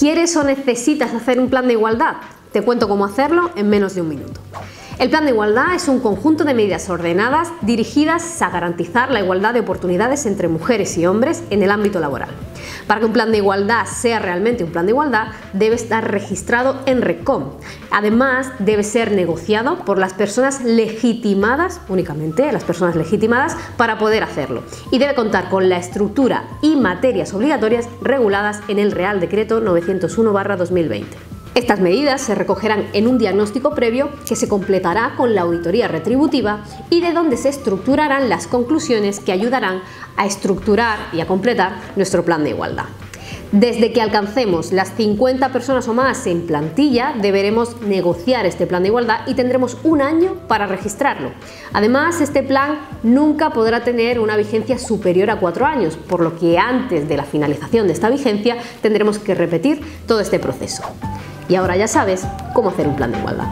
¿Quieres o necesitas hacer un plan de igualdad? Te cuento cómo hacerlo en menos de un minuto. El plan de igualdad es un conjunto de medidas ordenadas dirigidas a garantizar la igualdad de oportunidades entre mujeres y hombres en el ámbito laboral. Para que un plan de igualdad sea realmente un plan de igualdad, debe estar registrado en RECOM. Además, debe ser negociado por las personas legitimadas, únicamente las personas legitimadas, para poder hacerlo. Y debe contar con la estructura y materias obligatorias reguladas en el Real Decreto 901-2020. Estas medidas se recogerán en un diagnóstico previo que se completará con la auditoría retributiva y de donde se estructurarán las conclusiones que ayudarán a estructurar y a completar nuestro plan de igualdad. Desde que alcancemos las 50 personas o más en plantilla, deberemos negociar este plan de igualdad y tendremos un año para registrarlo. Además, este plan nunca podrá tener una vigencia superior a cuatro años, por lo que antes de la finalización de esta vigencia tendremos que repetir todo este proceso. Y ahora ya sabes cómo hacer un plan de igualdad.